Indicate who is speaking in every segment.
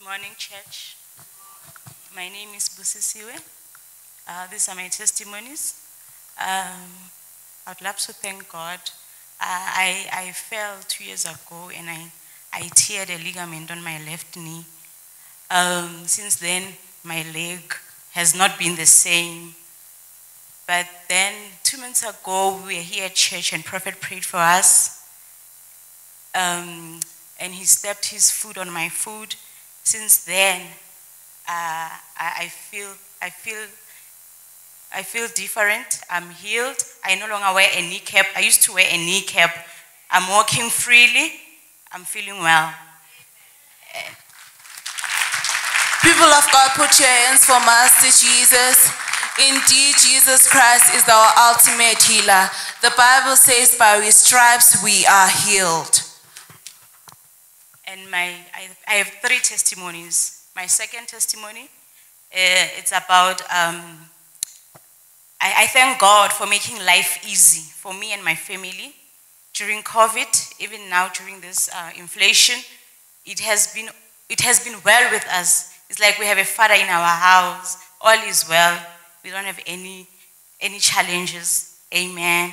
Speaker 1: Good morning, church. My name is Busisiwe. Uh, these are my testimonies. Um, I would love to thank God. Uh, I, I fell two years ago and I, I teared a ligament on my left knee. Um, since then, my leg has not been the same. But then, two months ago, we were here at church and Prophet prayed for us. Um, and he stepped his foot on my foot. Since then, uh, I, I feel, I feel, I feel different. I'm healed. I no longer wear a kneecap. I used to wear a kneecap. I'm walking freely. I'm feeling well.
Speaker 2: People of God, put your hands for Master Jesus. Indeed, Jesus Christ is our ultimate healer. The Bible says, by his stripes we are healed.
Speaker 1: And my, I, I have three testimonies. My second testimony, uh, it's about, um, I, I thank God for making life easy for me and my family. During COVID, even now during this uh, inflation, it has, been, it has been well with us. It's like we have a father in our house. All is well. We don't have any, any challenges. Amen.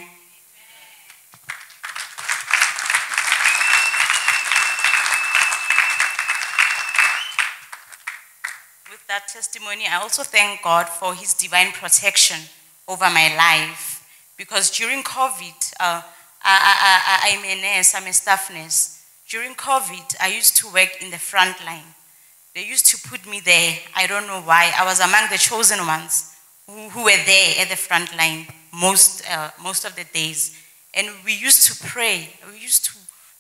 Speaker 1: That testimony, I also thank God for his divine protection over my life. Because during COVID, uh, I, I'm a nurse, I'm a staff nurse. During COVID, I used to work in the front line. They used to put me there. I don't know why. I was among the chosen ones who, who were there at the front line most, uh, most of the days. And we used to pray. We used to,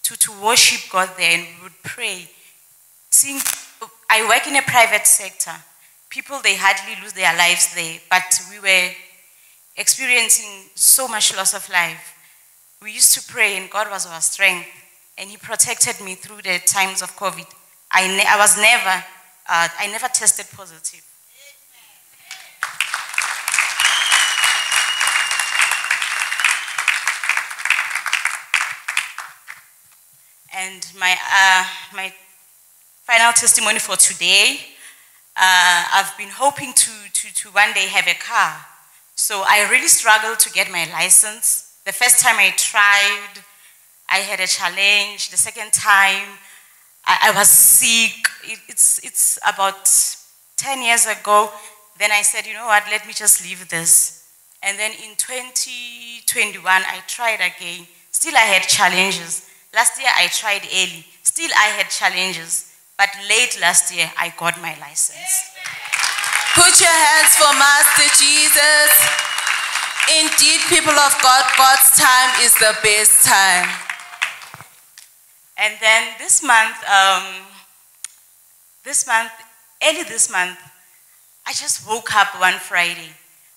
Speaker 1: to, to worship God there and we would pray. Seeing, I work in a private sector. People, they hardly lose their lives there, but we were experiencing so much loss of life. We used to pray and God was our strength and he protected me through the times of COVID. I, I was never, uh, I never tested positive. And my, uh, my final testimony for today, uh, I've been hoping to, to, to one day have a car. So I really struggled to get my license. The first time I tried, I had a challenge. The second time, I, I was sick. It, it's, it's about 10 years ago. Then I said, you know what, let me just leave this. And then in 2021, I tried again. Still, I had challenges. Last year, I tried early. Still, I had challenges. But late last year, I got my license.
Speaker 2: Put your hands for Master Jesus. Indeed, people of God, God's time is the best time.
Speaker 1: And then this month, um, this month, early this month, I just woke up one Friday.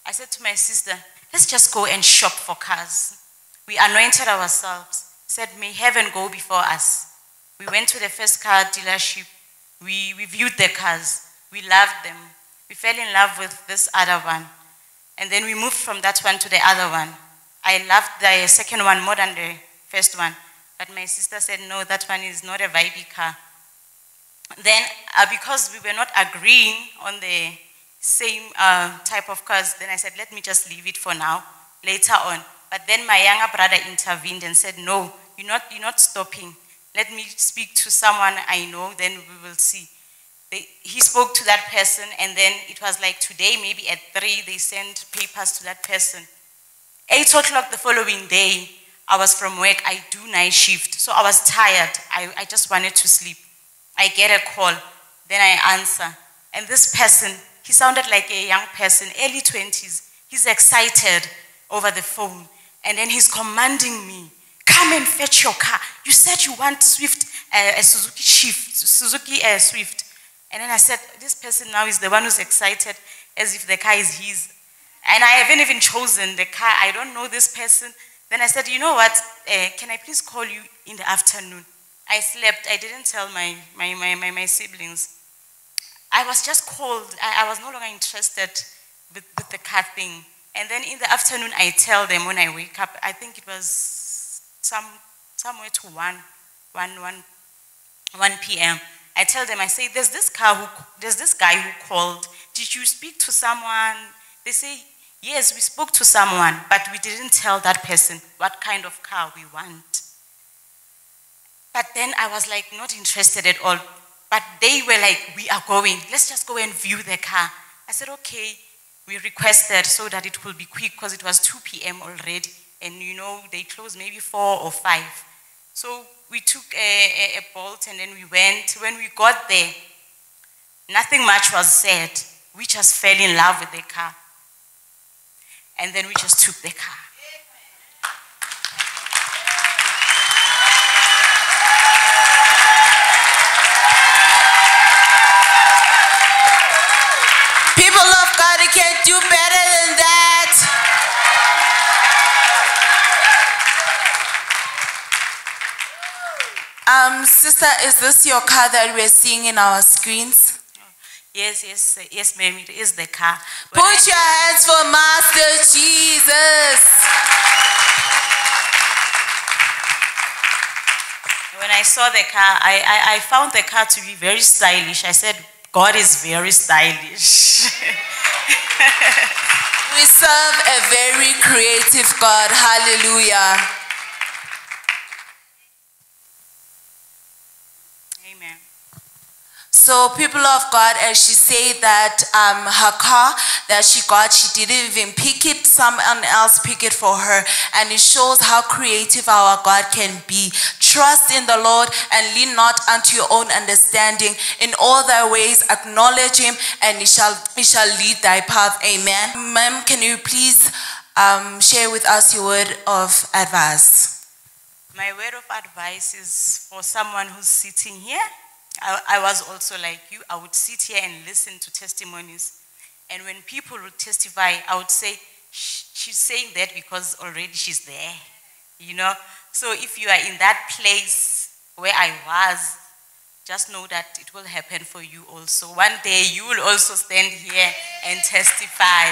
Speaker 1: I said to my sister, let's just go and shop for cars. We anointed ourselves, said, may heaven go before us. We went to the first car dealership. We, we viewed the cars. We loved them. We fell in love with this other one. And then we moved from that one to the other one. I loved the second one more than the first one. But my sister said, no, that one is not a vibey car. Then, uh, because we were not agreeing on the same uh, type of cars, then I said, let me just leave it for now, later on. But then my younger brother intervened and said, no, you're not, you're not stopping. Let me speak to someone I know, then we will see. They, he spoke to that person, and then it was like today, maybe at three, they sent papers to that person. Eight o'clock the following day, I was from work, I do night shift, so I was tired. I, I just wanted to sleep. I get a call, then I answer. And this person, he sounded like a young person, early 20s. He's excited over the phone. And then he's commanding me, come and fetch your car. You said you want Swift, uh, a Suzuki Shift, Suzuki uh, Swift. And then I said, this person now is the one who's excited as if the car is his. And I haven't even chosen the car. I don't know this person. Then I said, you know what? Uh, can I please call you in the afternoon? I slept. I didn't tell my, my, my, my, my siblings. I was just cold. I, I was no longer interested with, with the car thing. And then in the afternoon, I tell them when I wake up, I think it was some, somewhere to 1, 1, 1, 1 p.m. I tell them, I say, there's this car who, there's this guy who called. Did you speak to someone? They say, yes, we spoke to someone, but we didn't tell that person what kind of car we want. But then I was like, not interested at all. But they were like, we are going. Let's just go and view the car. I said, okay. We requested so that it will be quick because it was 2 p.m. already. And you know, they closed maybe 4 or 5. So we took a, a, a bolt and then we went. When we got there, nothing much was said. We just fell in love with the car. And then we just took the car.
Speaker 2: Um, sister, is this your car that we're seeing in our screens?
Speaker 1: Yes, yes, yes, ma'am, it is the car. When
Speaker 2: Put your hands for Master Jesus.
Speaker 1: When I saw the car, I, I, I found the car to be very stylish. I said, God is very stylish.
Speaker 2: We serve a very creative God. Hallelujah.
Speaker 1: Amen.
Speaker 2: So, people of God, as she said that um, her car that she got, she didn't even pick it, someone else picked it for her. And it shows how creative our God can be. Trust in the Lord and lean not unto your own understanding. In all thy ways, acknowledge him, and he shall, he shall lead thy path. Amen. Ma'am, can you please um, share with us your word of advice?
Speaker 1: My word of advice is for someone who's sitting here. I, I was also like you. I would sit here and listen to testimonies. And when people would testify, I would say, she's saying that because already she's there. You know? So if you are in that place where I was, just know that it will happen for you also. One day you will also stand here and testify.